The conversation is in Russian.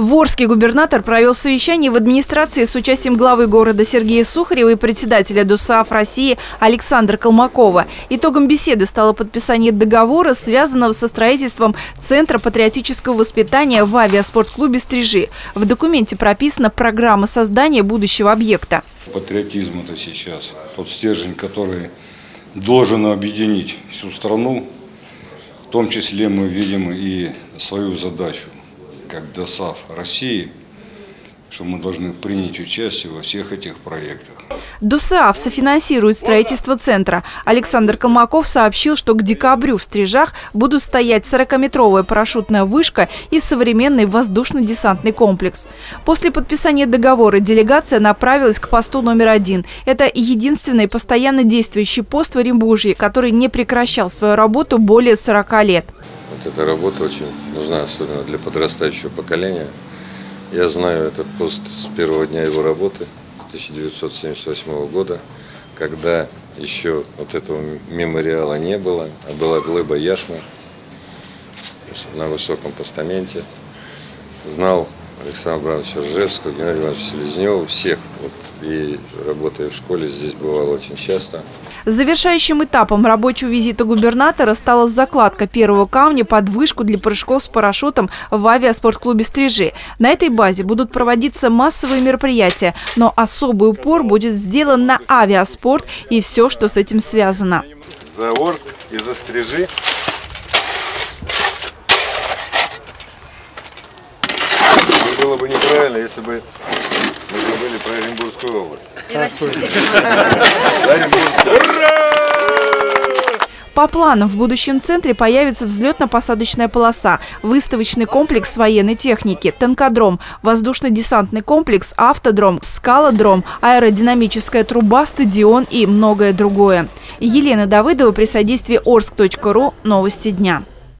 В Орске губернатор провел совещание в администрации с участием главы города Сергея Сухарева и председателя ДУСААФ России Александра Колмакова. Итогом беседы стало подписание договора, связанного со строительством Центра патриотического воспитания в авиаспортклубе «Стрижи». В документе прописана программа создания будущего объекта. Патриотизм – это сейчас тот стержень, который должен объединить всю страну. В том числе мы видим и свою задачу – как ДОСАВ России, что мы должны принять участие во всех этих проектах. ДОСААФ софинансирует строительство центра. Александр Колмаков сообщил, что к декабрю в Стрижах будут стоять 40-метровая парашютная вышка и современный воздушно-десантный комплекс. После подписания договора делегация направилась к посту номер один. Это единственный постоянно действующий пост в Оренбуржье, который не прекращал свою работу более 40 лет. Вот эта работа очень нужна, особенно для подрастающего поколения. Я знаю этот пост с первого дня его работы, с 1978 года, когда еще вот этого мемориала не было, а была глыба яшмы на высоком постаменте. Знал Александра Абрамовича Ржевского, Геннадия Ивановича Селезнева, всех. Вот, и работая в школе, здесь бывал очень часто. Завершающим этапом рабочего визита губернатора стала закладка первого камня под вышку для прыжков с парашютом в авиаспортклубе «Стрижи». На этой базе будут проводиться массовые мероприятия, но особый упор будет сделан на авиаспорт и все, что с этим связано. За Орск и за «Стрижи» было бы неправильно, если бы мы забыли про Оренбургскую область. По планам, в будущем центре появится взлетно-посадочная полоса, выставочный комплекс военной техники, танкодром, воздушно-десантный комплекс, автодром, скалодром, аэродинамическая труба, стадион и многое другое. Елена Давыдова при содействии Орск.ру. Новости дня.